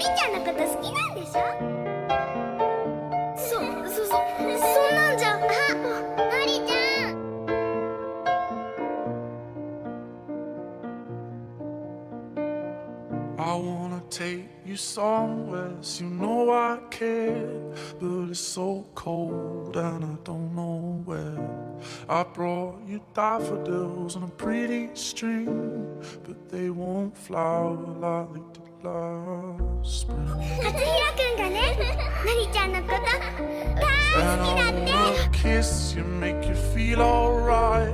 りちゃんのこと好きなんでしょ？そそそ I wanna take you somewhere, so you know I care. But it's so cold and I don't know where. I brought you daffodils on a pretty string, but they won't flower like they did last spring. 勝平くんがねのりちゃんのこと大 And 好きだ I って wanna kiss you, make you feel alright.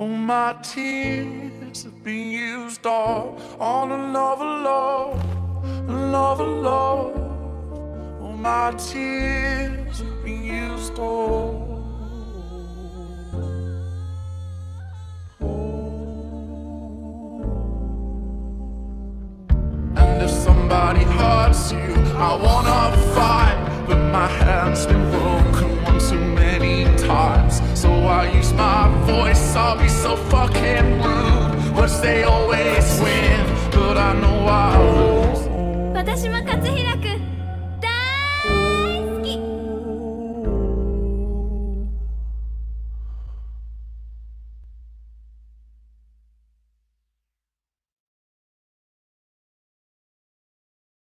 好き All my tears have been used all on another love, another love. All my tears have been used all. And if somebody hurts you, I wanna fight. I use my voice, I'll be so fucking rude. Words they always win, but I know I